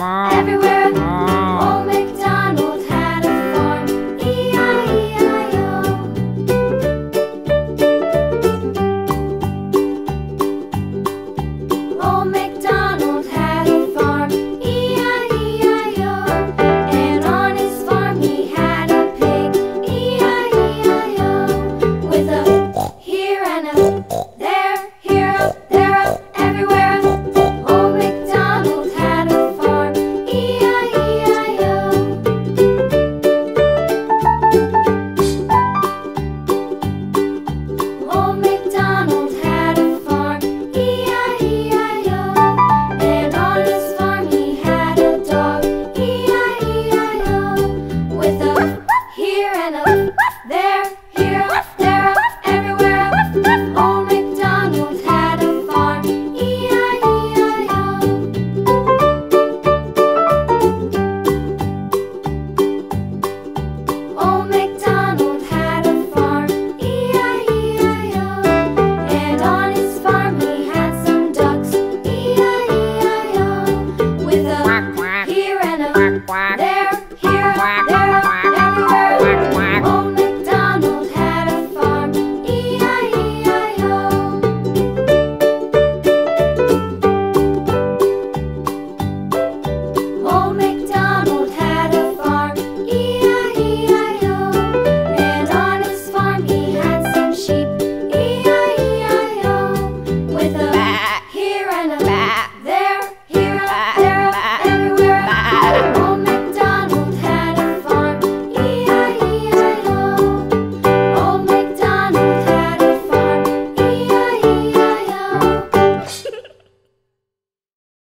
mom. Everywhere farming.